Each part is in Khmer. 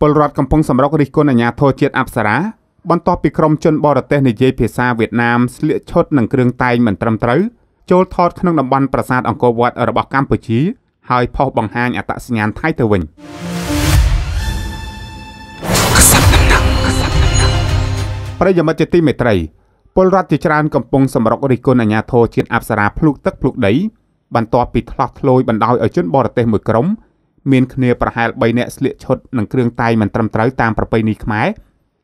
ពលរដ្ឋកំពុងសម្រុករិះគន់អាជ្ញាធរជាតិអប្សរាបន្ទាប់ពីក្រុមជនបរទេសនិយាយភាសាវៀតណាមស្លៀកឈុតនិងគ្រឿងតែងមិនត្រឹមត្រូវចូលថតក្នុងតំបន់ប្រាសាទអង្គរវត្តរបស់កម្ពុជា ហើយផុសបង្ហាញអត្តសញ្ញាណថៃទៅវិញប្រិយមិត្តជាទីមេត្រីពលរដ្ឋជាច្រើនកំពុងសម្រុករិះគន់អាជ្ញាធរជាតិអប្សរាភ្លុកទឹកភ្លុកដីបន្ទាប់ពីឆ្លោះឆ្លួយបណ្ដោយឲ្យជនបរទេសមួយក្រុម មានគ្នាប្រហែល3នាក់ស្លៀកឈុតនិងគ្រឿងតែងមិនត្រឹមត្រូវតាមប្រពៃណីខ្មែរ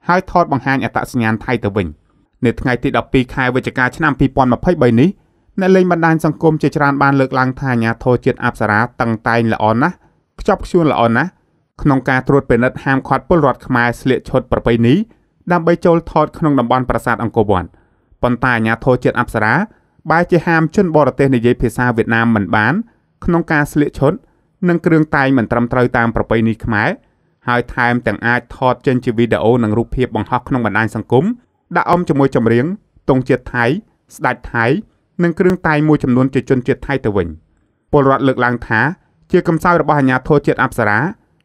ហើយថតបង្ហាញអត្តសញ្ញាណថៃទៅវិញនៅថ្ងៃទី12ខែវិច្ឆិកាឆ្នាំ2023នេះអ្នកលេងបណ្ដាញសង្គមជាច្រើនបានលើកឡើងថាអាញាធរជាតិអប្សរាតឹងតែងល្អណាស់ខ្ជាប់ខ្ជួនល្អណាស់ក្នុងការត្រួតពិនិត្យហាមឃាត់ពលរដ្ឋខ្មែរស្លៀកឈុតប្រពៃណីដើម្បីចូលថតក្នុងតំបន់ប្រាសាទអង្គរវត្តប៉ុន្តែអាញាធរជាតិអប្សរាបែរជាហាមជនបរទេសនិយាយភាសាវៀតណាមមិនបាន ក្នុងការស្លៀកឈុត និងគ្រឿងតែងមិនត្រឹមត្រូវតាមប្រពៃណីខ្មែរហើយថែមទាំងអាចថតចេញជាវីដេអូនិងរូបភាពបង្ហោះក្នុងបណ្ដាញសង្គមដាក់អមជាមួយចម្រៀងទង់ជាតិថៃ ស្ដេចថៃ និងគ្រឿងតែងមួយចំនួនជាជនជាតិថៃទៅវិញពលរដ្ឋលើកឡើងថាជាកំសោយរបស់អាជ្ញាធរជាតិអប្សរា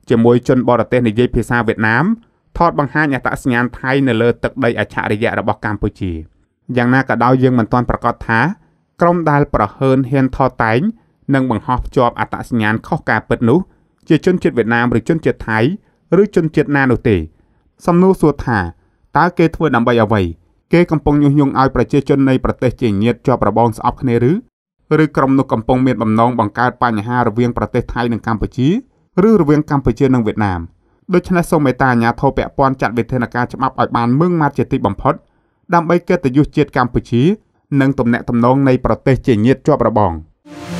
ជាមួយជនបរទេសនិយាយភាសាវៀតណាមថតបង្ហាញអត្តសញ្ញាណថៃនៅលើទឹកដីអច្ឆរិយៈរបស់កម្ពុជាយ៉ាងណាក៏ដោយយើងមិនទាន់ប្រកាសថាក្រុមដែលប្រហើនហ៊ានថតតែង និងបង្ហោះភ្ជាប់អត្តសញ្ញាណខុសការពិតនោះ ជាជនជាតិវៀតណាមឬជនជាតិថៃឬជនជាតិណានោះទេ សំណួរសួរថាតើគេធ្វើដើម្បីអ្វីគេកំពុងញុះញង់ឲ្យប្រជាជននៃប្រទេសជាញាតិជាប់របងស្អប់គ្នាឬឬក្រុមនោះកំពុងមានបំណងបង្កើតបញ្ហារវាងប្រទេសថៃនិងកម្ពុជាឬរវាងកម្ពុជានិងវៀតណាមដូច្នេះសូមមេត្តាអាជ្ញាធរពាក់ព័ន្ធចាត់វិធានការច្បាប់ឲ្យបានម៉ឺងម៉ាត់ជាទីបំផុតដើម្បីកិត្តិយសជាតិកម្ពុជា និងទំនាក់ទំនងនៃប្រទេសជាញាតិជាប់របង។